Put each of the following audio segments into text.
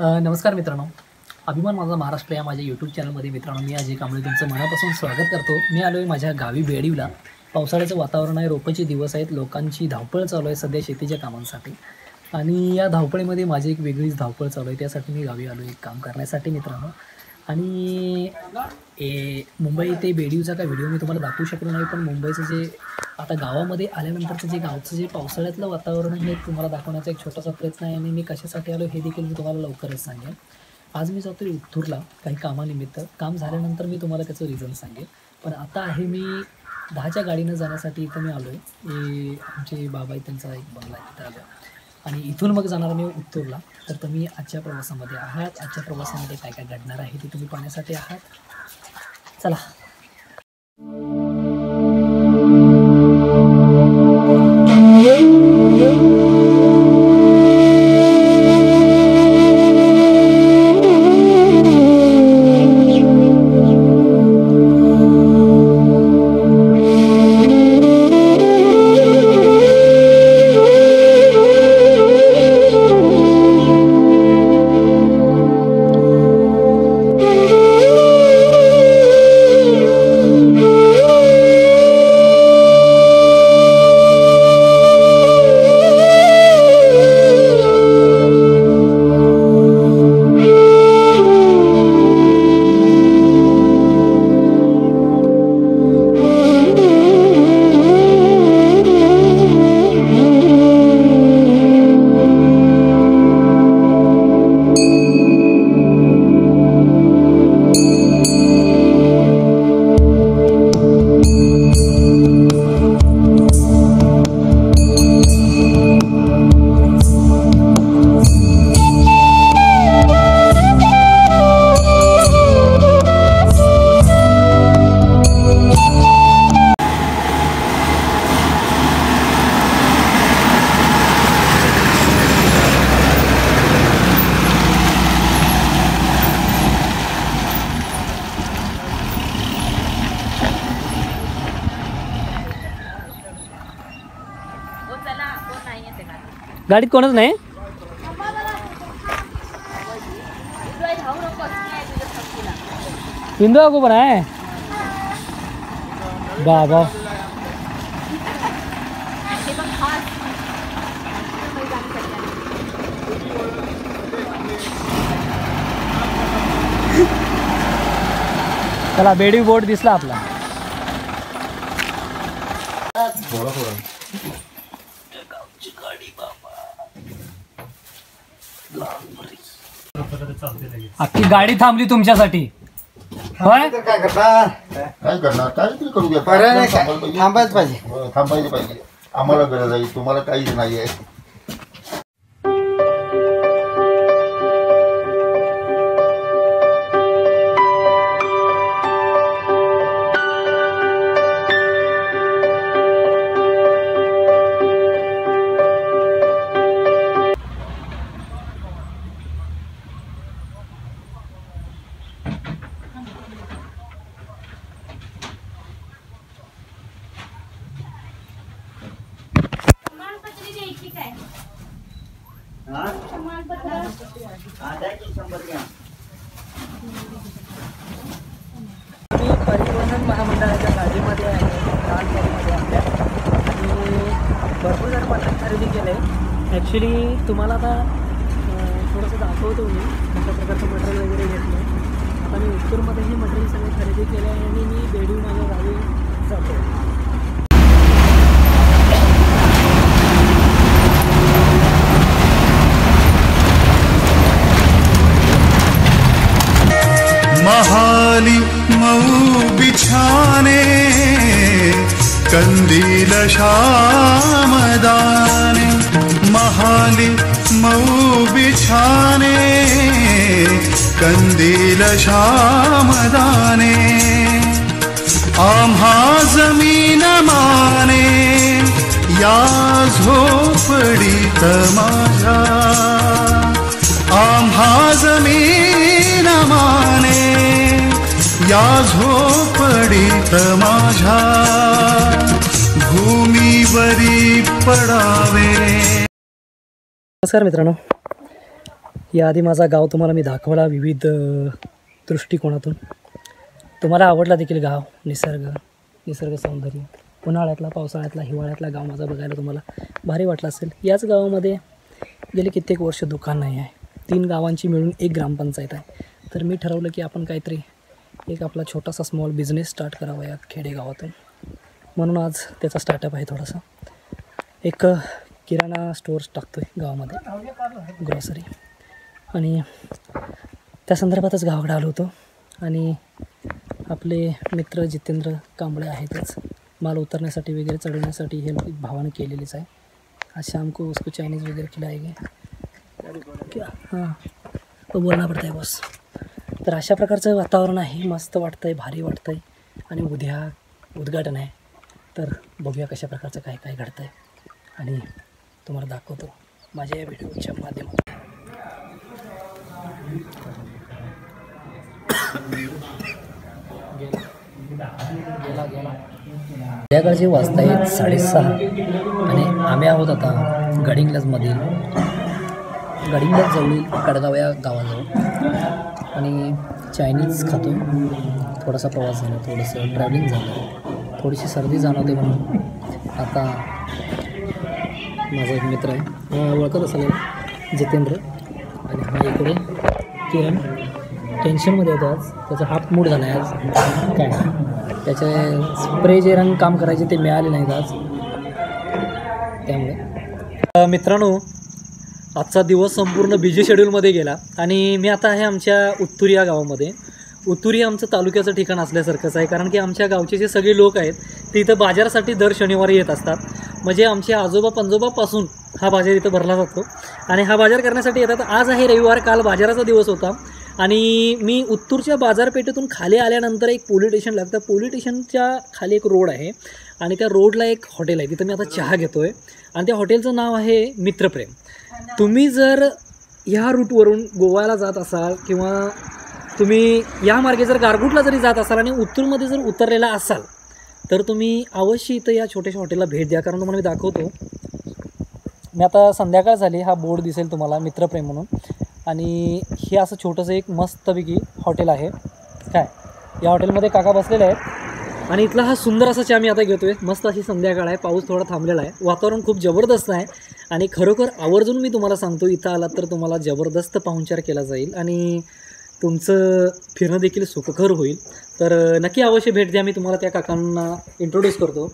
नमस्कार मित्रांनो. अभिमान माझा महाराष्ट्र या माझ्या यूट्यूब चॅनलमध्ये मित्रांनो मी अजय कांबळे तुमचं मनापासून स्वागत करतो. मी आलो आहे माझ्या गावी बेडीवला पावसाळ्याचं वातावरण आहे रोपाचे दिवस आहेत लोकांची धावपळ चालू आहे सध्या शेतीच्या कामांसाठी. आणि या धावपळीमध्ये माझी एक वेगळीच धावपळ चालू आहे त्यासाठी मी गावी आलो एक काम करण्यासाठी मित्रांनो. आणि ए मुंबई ते बेडीवचा काय व्हिडिओ मी तुम्हाला दाखवू शकलो नाही पण मुंबईचं जे आता गावामध्ये आल्यानंतरचं जे गावचं जे पावसाळ्यातलं वातावरण आहे तुम्हाला दाखवण्याचा एक छोटासा प्रयत्न आहे आणि मी कशासाठी आलो हे देखील मी तुम्हाला लवकरच सांगेन. आज मी जातो उत्तूरला काही कामानिमित्त. काम झाल्यानंतर मी तुम्हाला त्याचं रिझन सांगेन. पण आता आहे मी दहाच्या गाडीनं जाण्यासाठी इथं मी आलो आहे आमचे बाबा आहे त्यांचा एक बंगला आहे तिथं आलो आणि इथून मग जाणार मी उत्तूरला. तर तुम्ही आजच्या प्रवासामध्ये आहात. आजच्या प्रवासामध्ये काय काय घडणार आहे ते तुम्ही पाहण्यासाठी आहात. चला. गाडीत कोणच नाही? इंदू अगो पण बाबा। चला बेडी बोर्ड दिसला आपला। अख्खी गाडी थांबली तुमच्यासाठी. होय? काय करता? काय करणार? काय तरी करू द्या पर्याय नाही काय? थांबायला पाहिजे. थांबायच पाहिजे. हो, थांबायला पाहिजे. आम्हाला गरज आहे तुम्हाला काहीच नाही आहे जातो. महाली मऊ बिछाने कंदील श्यामदाने महाली मऊ बिछाने कंदील श्यामदाने आम्हा जमीन माने या झोपडीत माझ्या आम्हा जमीन माने या झोपडीत माझ्या भूमीवरी पडावे. नमस्कार मित्रांनो. याआधी माझा गाव तुम्हाला मी दाखवला विविध दृष्टिकोनातून. तुम्हाला आवडला देखील गाव निसर्ग निसर्ग सौंदर्य. उन्हाळ्यातला पावसाळ्यातला हिवाळ्यातला गाव माझा बघायला तुम्हाला भारी वाटला असेल. याच गावामध्ये गेले कित्येक वर्ष दुकान नाही आहे. तीन गावांची मिळून एक ग्रामपंचायत आहे. तर मी ठरवलं की आपण काहीतरी एक आपला छोटासा स्मॉल बिझनेस स्टार्ट करावा या खेडेगावातून. म्हणून आज त्याचा स्टार्टअप आहे थोडासा. एक किराणा स्टोअर्स टाकतो आहे गावामध्ये. ग्रॉसरी आणि त्या संदर्भातच गावाकडे आलो होतो. आणि आपले मित्र जितेंद्र कांबळे आहेतच. माल उतरण्यासाठी वगैरे चढवण्यासाठी हे भावानं केलेलीच आहे. आज शाम को उसको चायनीज वगैरे खिलाएंगे. क्या? हां. तो बोलना पडतं आहे बस तर अशा प्रकारचं वातावरण आहे. मस्त वाटतं आहे भारी वाटतं आहे आणि उद्या उद्घाटन आहे. तर बघूया कशा प्रकारचं काय काय घडतं आहे आणि तुम्हाला दाखवतो. माझ्या या व्हिडिओच्या माध्यमातून. संध्याकाळचे वाजता आहेत साडेसहा आणि आम्ही आहोत आता गडिंग्लजमधील गडिंग्लज जवळील कडगाव या गावाजवळ. आणि चायनीज खातो थोडासा प्रवास झाला थोडंसं ट्रॅव्हलिंग झालं. थोडीशी सर्दी जाणवते म्हणून आता माझा एक मित्र आहे. ओळखत असेल जितेंद्र. आणि हा इकडे किरण. टेन्शनमध्ये येतो आज. त्याचा हाफ मूड झाला आहे आज. काय? त्याचे स्प्रे जे रंग काम करायचे ते मिळाले नाहीत आज. त्यामुळे. मित्रांनो आजचा दिवस संपूर्ण बिझी शेड्यूलमध्ये गेला. आणि मी आता आहे आमच्या उत्तुरी या गावामध्ये. उत्तुरी आमचं तालुक्याचं ठिकाण असल्यासारखंच आहे. कारण की आमच्या गावचे जे सगळे लोक आहेत ते इथं बाजारासाठी दर शनिवारी येत असतात. म्हणजे आमचे आजोबा पंजोबापासून हा बाजार इथं भरला जातो. आणि हा बाजार करण्यासाठी येतात. आज आहे रविवार. काल बाजाराचा दिवस होता. आणि मी उत्तूरच्या बाजारपेठेतून खाली आल्यानंतर एक पोलीस स्टेशन लागतं. पोलीस स्टेशनच्या खाली एक रोड आहे आणि त्या रोडला एक हॉटेल आहे. तिथं मी आता चहा घेतो आहे आणि त्या हॉटेलचं नाव आहे मित्रप्रेम. तुम्ही जर ह्या रूटवरून गोव्याला जात असाल किंवा तुम्ही या मार्गे जर गारगुटला जरी जात असाल आणि उत्तूरमध्ये जर उतरलेला असाल तर तुम्ही अवश्य इथं या छोट्याशा हॉटेलला भेट द्या. कारण तुम्हाला मी दाखवतो. मी आता संध्याकाळ झाली. हा बोर्ड दिसेल तुम्हाला मित्रप्रेम म्हणून. आणि हे असं छोटंसं एक मस्तपैकी हॉटेल आहे. काय? या हॉटेलमध्ये काका बसलेले आहेत. आणि इथला हा सुंदर असा चहा मी आता घेतो आहे मस्त अशी संध्याकाळ आहे. पाऊस थोडा थांबलेला आहे. वातावरण खूप जबरदस्त आहे. आणि खरोखर आवर्जून मी तुम्हाला सांगतो इथं आलात तर तुम्हाला जबरदस्त पाहुणचार केला जाईल. आणि तुमचं फिरणं देखील सुखकर होईल. तर नक्की अवश्य भेट द्या. मी तुम्हाला त्या काकांना इंट्रोड्यूस करतो.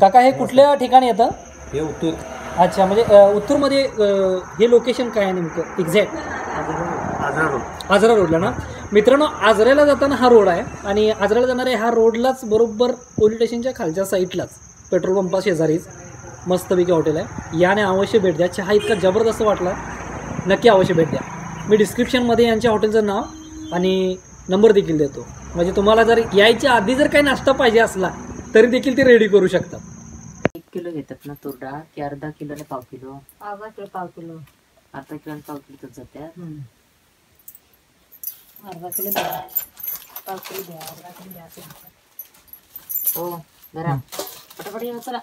काका हे कुठल्या ठिकाणी येतं? हे उत्तूर. अच्छा म्हणजे अ, उत्तूरमध्ये अ, हे लोकेशन काय आहे नेमकं? Exact Ajara road. आजरा रोडला ना? मित्रांनो आजऱ्याला जाताना हा रोड आहे आणि आजऱ्याला जाणाऱ्या ह्या रोडलाच बरोबर पोलीस स्टेशनच्या खालच्या साईडलाच पेट्रोल पंपा शेजारीच मस्तपैकी हॉटेल आहे. याने अवश्य भेट द्या. चहा इतका जबरदस्त वाटला. नक्की अवश्य भेट द्या. मी डिस्क्रिप्शनमध्ये यांच्या हॉटेलचं नाव आणि नंबर देखील देतो. म्हणजे तुम्हाला जर यायच्या आधी जर काही नाश्ता पाहिजे असला तरी देखील ते रेडी करू शकतात किलो घेतात ना तूर डाळ की अर्धा किलो आणि पाव किलो? अर्धा किलो पाव किलो. अर्धा किलो पाव किलो तर जात्यात? अर्धा किलो द्या. पाव किलो द्या अर्धा किलो द्या. हो जरा पटापट येऊ चला.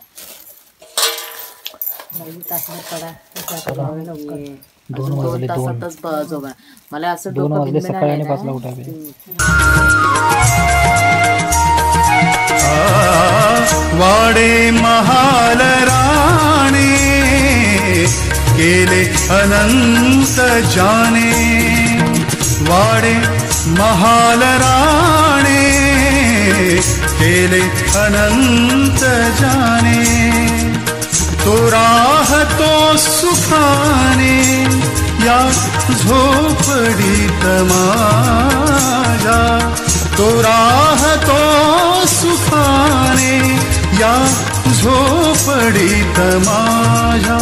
दोन वाजले, दोन. तासातच मला असं दोन वाजले सकाळी आणि पाचला उठावे. वाडे महाल केले अनंत जाने वाडे महाल राणे केले अनंत जाने तो राहतो सुखाने या झोपडीत माझ्या तो राहतो सुखाने या झोपडीत माझ्या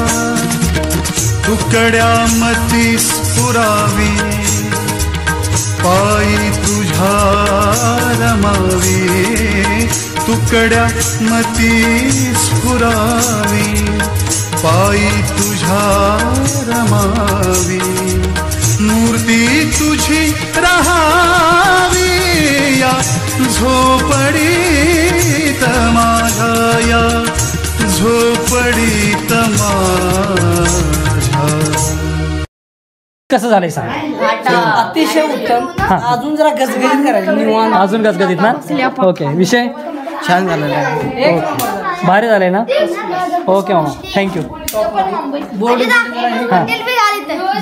तुकड्या मतीस पुरावी पायी तुझ्या रमावी तुकड्या मतीस पुरावी पायी तुझ्या रमावी मूर्ती तुझी राहावी या झोपडीत माझ्या या झोपडीत माझ्या कसं झालंय सांग. अतिशय उत्तम. अजून जरा गजगजीत करायचं निवांत अजून गजगजीत ना? ओके. विषय? छान झालेलं आहे. ओके. भारी झालंय ना? ओके मामा. थँक्यू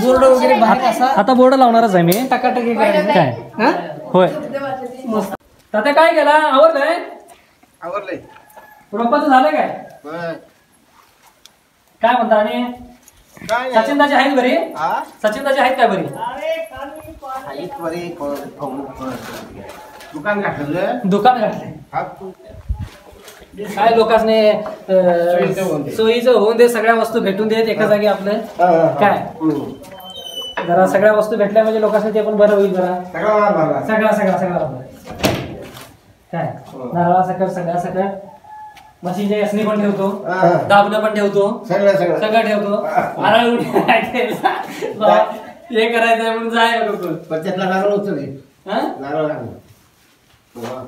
बोर्ड वगैरे बाहेर असा. आता बोर्ड लावणारच आहे मी. टकाटकी करायचं काय? हा? होय. तात्या काय केला? आवडलंय आवडले रोपाचं झालं काय? काय म्हणता आणि? सचिन दाची आहेत बरी? हा? सचिन दाची आहेत काय बरी? दुकान घातलं दुकान घातलंय. हा? काय लोकांनी सोयीचं होऊन दे. सगळ्या वस्तू भेटून देत एका जागी आपलं. काय? जरा सगळ्या वस्तू भेटल्या म्हणजे लोकांनी ते पण बरं होईल जरा. सगळा सगळा सगळा. काय? नारळा सकट सगळा सकट मशीनच्या यसनी पण ठेवतो. दाबणं पण ठेवतो. सगळं सगळं. सगळं ठेवतो. नारळ हे. करायचं म्हणून जाय पण त्यातला नारळ उचलले हा? नारळ घालून वा.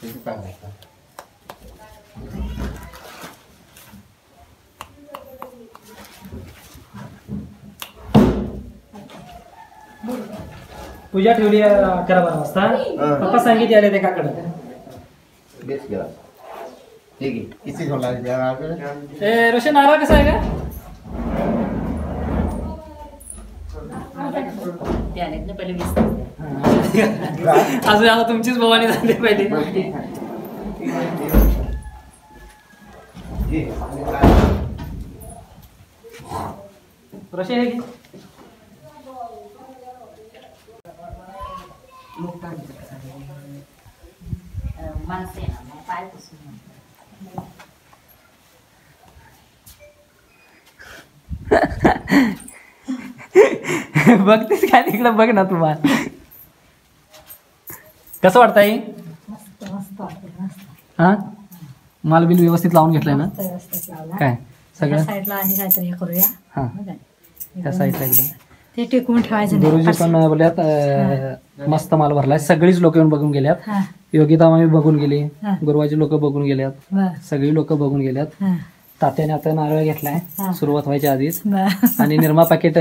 किती पूजा ठेवली आहे अकरा बारा वाजता पप्पा सांगितले आले ते काकडे. बेस केला ठीक आहे. किती? ए रोशन नारळ कसा आहे का? अजून आता तुमचीच भवानी झाली पहिली? रोशन हे माणसे पाय पुसून बघतेस काय तिकडं? बघ ना तुम्हाला कसं वाटतंय हा? माल बिल व्यवस्थित लावून घेतलाय ना? काय? सगळं? साईडला आणि काहीतरी करूया. हा. त्या साईडला एकदम. ते टिकवून ठेवायचं. गुरुजी पण बोलल्यात अं, मस्त माल भरलाय. सगळीच लोक येऊन बघून गेल्यात. हा, योगिता मामी बघून गेली. हा. गुरुवाची लोक बघून गेल्यात. बर, सगळी लोक बघून गेल्यात. हा, तात्याने आता नारळ घेतलाय. हा. सुरुवात व्हायच्या आधीच. बर. आणि निर्मा पाकिट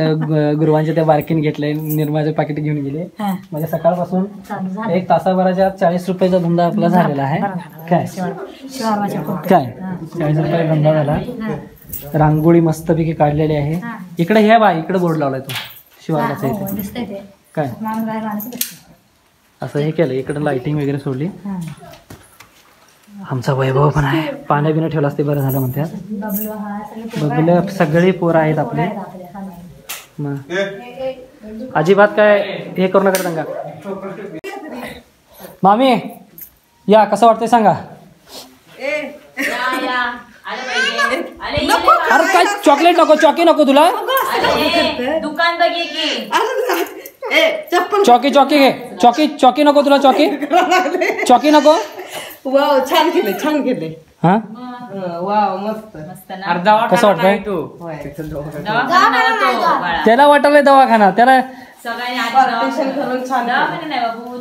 गुरुवांच्या त्या बारकीने घेतलंय निर्माचे पाकिट घेऊन गेले. हा, म्हणजे सकाळपासून चालू झालं. एक तासाभराच्या आत चाळीस रुपयाचा धंदा आपला झालेला आहे. काय. काय? चाळीस रुपये धंदा झाला. रांगोळी मस्तपैकी काढलेली आहे. हा. इकडे हे बा इकडे बोर्ड लावलाय तो. शिवाराचा हो, इथे. दिसतंय ते. काय. असं हे केलं इकडे लाइटिंग वगैरे सोडली. हा. आमचा वैभव पण आहे. पाण्या बिण्या ठेवला असते बरं झालं म्हणतात बबलू हा, सगळे पोरं बघूले आहेत. सगळे पोरं आहेत आपले. मग अजिबात काय हे करू नका दंगा. मामी या कसं वाटतंय सांगा. अरे काय चॉकलेट नको चॉकी नको तुला. दुकान बघे की. चॉकी चॉकी घे. चॉकी चॉकी नको तुला चॉकी. चॉकी नको. वाव छान केले छान केले. हा? वाव मस्त. कसं वाटतंय? त्याला वाटलंय दवाखाना. त्याला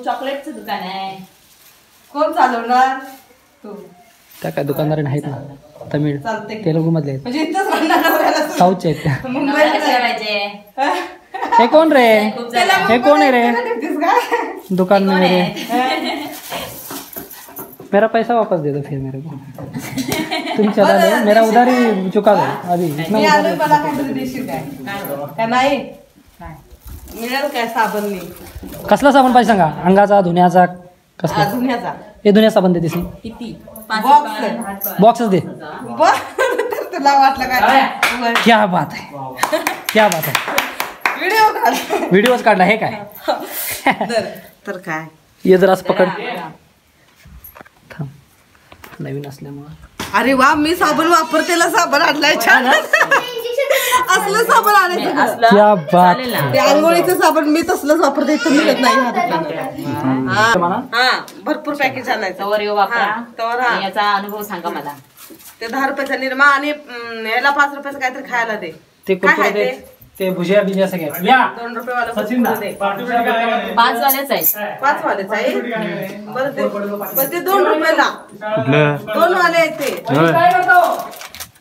चॉकलेटचं दुकान आहे. कोण चालवणार? तू. त्या काय दुकानदार आहेत ना. तमिळ चालते तेलुगू मधले म्हणजे इथंच राहणार नवऱ्याला साऊथचे आहेत. त्या हे कोण रे. हे कोण आहे रे? ठेवतेस का? दुकान में मेरे पैसा वापस दे दो फिर मेरे को. तुम चला लो मेरा उधारी चुका दो अभी इतना मी उधार आलोय मला काहीतरी देशील काय का नाही? मिळेल काय साबण नाही कसला साबण पाहिजे सांगा? अंगाचा धुण्याचा कसला? अजून ह्याचा हे धुण्या साबण देते किती? बॉक्स. बॉक्सच दे. तुला वाटलं काय? क्या बात है क्या बात है व्हिडिओ काढ. व्हिडिओच काढला हे काय? तर तर काय? ये जरा पकड. थांब. नवीन असल्यामुळं. अरे वा मी साबण वापरतेला साबण आणलाय छान. असलं साबण आणायचं क्या बात चालेल ना. ते आंघोळीचं साबण मी तसलंच वापरते इथं मिळत नाही. हा. हा भरपूर पॅकेज आणायचं. येऊ वापरा. हा, हा. याचा अनुभव सांगा मला. ते दहा रुपयाचा निर्मा आणि याला पाच रुपयाचं काहीतरी खायला दे. ते काय आहे ते भुजिया बिजिया सगळ्या या! दोन रुपये वाला सचिन दा. दे. पाच वालेच आहे पाच वालेच आहे? बरं ते पण ते दोन रुपयाला. कुठलं? दोन वाले आहेत ते.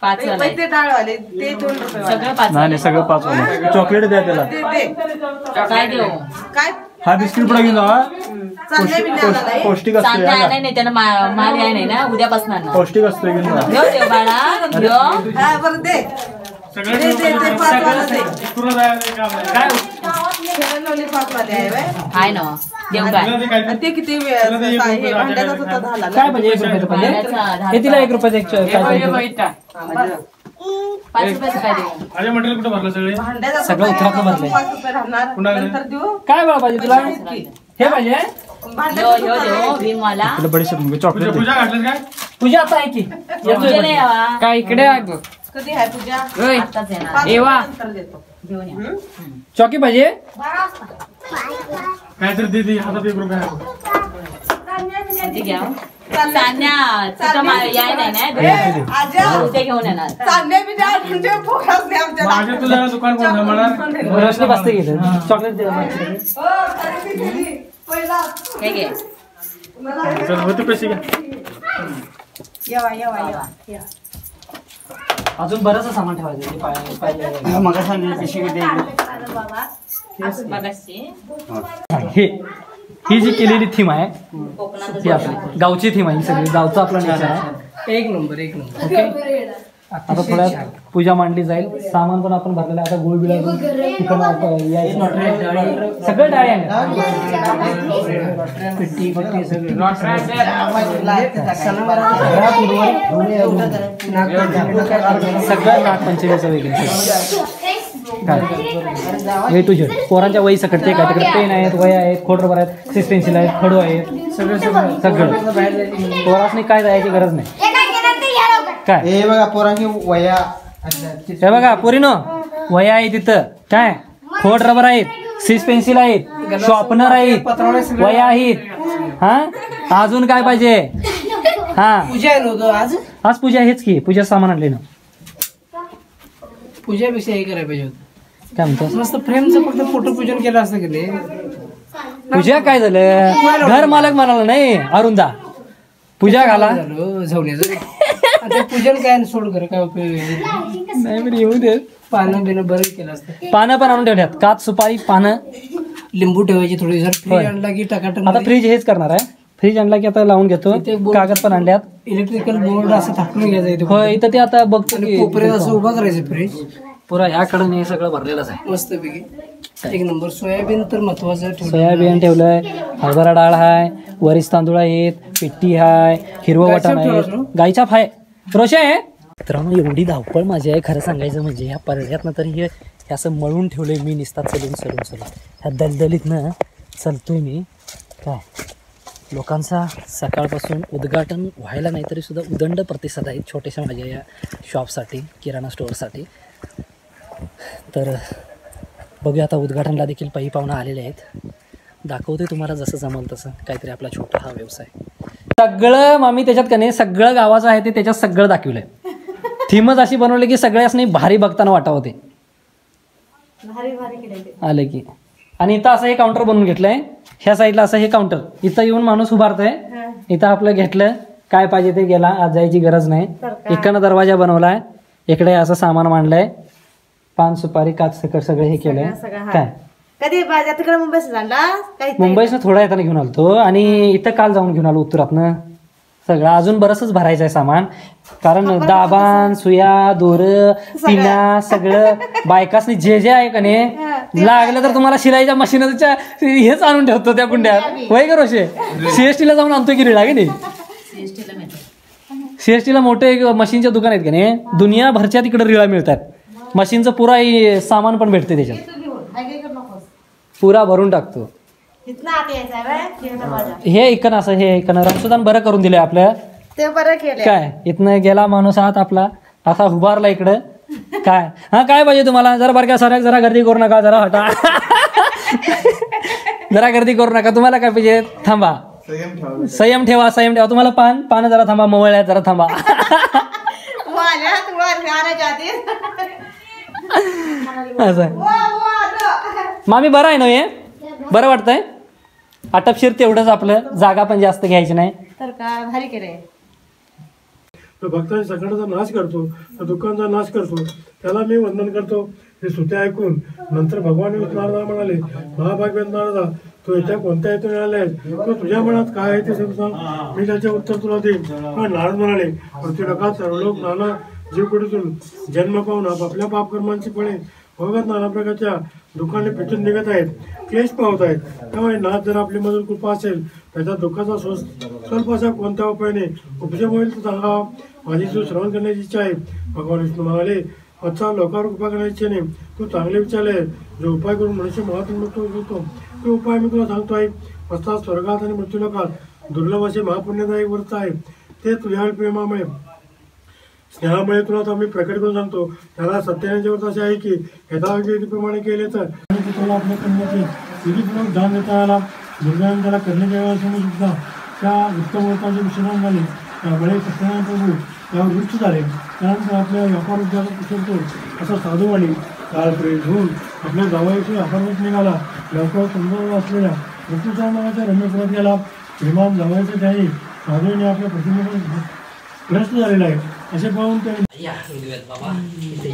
पाच ते- वाले. पण ते डाळ वाले ते दोन रुपये वाले. सगळं पाच नाही नाही सगळं पाच वाले. चॉकलेट द्या त्याला. ते. काय देऊ? काय? हा बिस्किट पुढे घेऊन जावा. बी नाही नाही पौष्टिक असतो चांगलं आहे? नाही त्यानं मा- माल आहे नाही ना उद्यापासून. आणणार. पौष्टिक असतो घेऊन जा घेऊ देव बाळा घेऊ. हा बरं दे. ते पाच काय खेळणवली पाच वाले आहे. व्हय? हाय? ना. देऊ काय? आणि ते किती वेळ हे भांड्याचा सुद्धा झाला ना काय पाहिजे एक रुपयाचं पाहिजे हे तिला एक रुपयाचं एक काय पाहिजे पाच रुपयाचं काय देऊ? भांड्याचा सगळं सुद्धा उतरातलं भरलंय. पाच रुपये राहणार. नंतर देऊ. काय बरं पाहिजे तुला? हे पाहिजे ह्यो भांड्याचा ह्यो देऊ भीमवाला. तुला बडीशेप मग चॉकलेट दे. तुझ्या आता आहे की. पूजा नाही यावा. काय इकडे आहे बघ. कधी आहे पूजा? होय. आत्ताच येणार. पाच एवा. नंतर देतो. घेऊन या. चॉकी पाहिजे किती घ्या. चांदण्या तिथं मा- याय नाही ना? आजा. उद्या घेऊन येणार. चांदण्या बी द्या म्हणजे पोराच नाही आमच्या रसने बसते घेते चॉकलेट दे मला. हो, खरेदी केली. पहिला. हे घे. येवा येवा येवा अजून बरंच सामान ठेवायचं मग हे ही जी केलेली थीम आहे ती आपली. गावची थीम आहे ही सगळी. गावचं आपलं नेचर आहे. एक नंबर एक नंबर. ओके? आता थोड्यात पूजा मांडली जाईल. सामान पण आपण भरलेलं आहे. आता गुळ बिळ. सगळं डाळी आहे. सगळी. नागपंचमीचं वेगळं काय? हे तुझे पोरांच्या वही सकट ते काय तिकडे पेन आहेत वया आहेत खोडरबर आहेत सिस पेन्सिल आहेत खडू आहेत. सगळं सगळं. सगळं. पोरासनी काय जायची गरज नाही. काय हे बघा पोरांची वया हे बघा पोरीनो वया आहे तिथं काय? खोड रबर आहेत सिस पेन्सिल आहेत शॉर्पनर आहेत वया आहेत. हा? अजून काय पाहिजे? हा? पूजा आज? आज पूजा हेच की पूजा सामान आणले ना. पूजापेक्षा हे करायला पाहिजे होतं. काय म्हणतो? मस्त फ्रेमचं फक्त फोटो पूजन केलं असतं की नाही? पूजा काय झालं? घर मालक म्हणाला नाही अरुंदा. पूजा घाला. पूजन काय आणि सोड कर काय उपयोग आहे? नाही बरं येऊ दे पानं बिनं बरं केलं असतं. पानं पण आणून ठेवल्यात. काच सुपारी पानं. लिंबू ठेवायची थोडी जर. फ्री होय. आणला की टकाटक आता फ्रीज हेच करणार आहे. फ्रीज आणला की आता लावून घेतो. इथे बोर्ड- कागद पण आणल्यात. इलेक्ट्रिकल बोर्ड असं थापून घ्यायचं इथे होय इथं ते आता बघतो आणि की कोपऱ्यात असं उभा करायचं फ्रीज. पुरा ह्याकडे हे सगळं भरलेलंच आहे. मस्त पैकी एक नंबर. सोयाबीन तर महत्वाचं ठेवलं. सोयाबीन ठेवलंय. हरभरा डाळ हाय वरीस तांदूळ आहेत पिट्टी हाय हिरवं वाटाण आहे ना? गायचा फाय रोशे आहे मित्रांनो एवढी धावपळ माझी आहे खरं सांगायचं म्हणजे ह्या पर्यातनं तरी हे हे असं मळून ठेवलंय मी निसतात चलून चलून चलून ह्या दलदलीतनं चलतोय मी. काय? लोकांचा सकाळपासून उद्घाटन व्हायला नाही तरी सुद्धा उदंड प्रतिसाद आहे छोट्याशा माझ्या या शॉपसाठी किराणा स्टोअरसाठी तर बघूया आता उद्घाटनला देखील पायी पाहुणा आलेले आहेत. दाखवते तुम्हाला जसं जमल तसं काहीतरी आपला छोटा हा व्यवसाय. सगळं मामी त्याच्यात का नाही सगळं गावाचं आहे ते त्याच्यात सगळं दाखवलंय. थीमच अशी बनवली की सगळ्यासनी भारी बघताना वाटावं ते. आले की. आणि इथं असं हे काउंटर बनवून घेतलंय. ह्या साईडला असं हे काउंटर इथं येऊन माणूस उभारतोय. इथं आपलं घेतलं. काय पाहिजे ते गेला. आज जायची गरज नाही. इकडनं दरवाजा बनवलाय. इकडे असं सामान मांडलंय. पान सुपारी काच सकट सगळं हे केलंय. काय? कधी बाजार? तिकडे मुंबईत जाणार काही थोडा येताना घेऊन आलतो. आणि इथं काल जाऊन घेऊन आलो उत्तरातनं. सगळं अजून बरंचच भरायचं आहे सामान. कारण दाबान सुया दोर पिना सगळं. बायकासनी जे जे आहे का नाही लागलं तर तुम्हाला शिलाईच्या मशीनच्या हेच आणून ठेवतो त्या कुंड्यात. होय का रोशे? सीएसटी ला जाऊन आणतो की रिळा की नाही? सीएसटी ला मोठे एक मशीनचे दुकान आहेत का नाही? दुनियाभरच्या तिकडे रिळा मिळतात. मशीनचं पुरा सामान पण भेटते त्याच्यात. पुरा भरून टाकतो. हे इकन असं हे इकन. रमसुदान बरं करून दिलंय आपलं. ते बरं केलं काय? इथनं गेला माणूस आहात आपला. असा उभारला इकडं. काय? हा काय पाहिजे तुम्हाला? जरा बरं सर जरा गर्दी करू नका जरा हटा. जरा गर्दी करू नका. तुम्हाला काय पाहिजे? थांबा. संयम ठेवा. संयम ठेवा तुम्हाला पान पान जरा थांबा मवळ्यात जरा थांबा. असं. आहे. मामी बरं आहे ना हे? बरं वाटतंय? आटपशीर तेवढंच आपलं. जागा पण जास्त घ्यायची नाही. तर का? भारी केलंय. तो भक्तांच्या सकाळचा नाश करतो त्या दुःखांचा नाश करतो. त्याला मी वंदन करतो. हे सुते ऐकून नंतर भगवान नारदा म्हणाले महाभाग्य नारदा तू येत्या कोणत्या हेतून आलाय तो तुझ्या मनात काय आहे ते सांग सांग. मी त्याचे उत्तर तुला देईन. पण नारद म्हणाले पृथ्वी नका सर्व लोक नाना जीवकुटीतून जन्म पाहून आपापल्या पापकर्मांची फळे भोगत नाना प्रकारच्या दुःखाने पेटून निघत आहेत क्लेश पावत आहेत. त्यामुळे नाथ जर आपली मधून कृपा असेल त्याचा दुःखाचा स्वस स्वल्प असा कोणत्या उपायाने उपजय होईल तो सांगा माझी तू श्रवण करण्याची इच्छा आहे. भगवान विष्णू म्हणाले आजचा लोकांवर कृपा करण्याची इच्छेने तू चांगले विचारले. जो उपाय करून मनुष्य महात्म होतो तो उपाय मी तुला सांगतो आहे. पश्चात स्वर्गात आणि मृत्यूलोकात दुर्लभ असे महापुण्यदायी व्रत आहे. ते तुझ्या प्रेमामुळे स्नेहामुळे तुला आता मी प्रकट करून सांगतो. त्याला सत्याचे व्रत असे आहे की यथाविधीप्रमाणे केले तर तुला आपल्या करण्याचे विधीपूर्वक दान देता आला. दुर्गाने त्याला करण्याच्या वेळा सुद्धा त्या उत्तम व्रताचे विश्राम झाले. त्यामुळे सत्यनारायण प्रभू त्यावर रुच झाले. त्यानंतर आपल्या व्यापार उद्योगात पुसरतो असा साधू आणि काळ होऊन आपल्या गावाविषयी अपारवत निघाला. लवकर सुंदर असलेल्या ऋतूच्या नावाच्या रम्यपुरात गेला. श्रीमान जावयाचे त्याही साधूने आपल्या प्रतिमेवर ग्रस्त झालेला आहे. असे पाहून या घेऊयात बाबा इथे.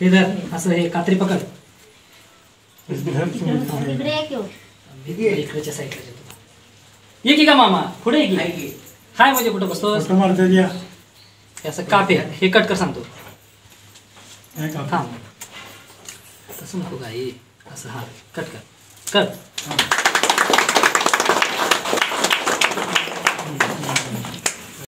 हे धर असं हे कात्री पकड. इकडच्या साईडला. ये की का मामा? पुढे ये की. हाय म्हणजे कुठं हे असं काप हे. हे कट कर सांगतो. थांब. तसं नको काय असं हा कट कर. कर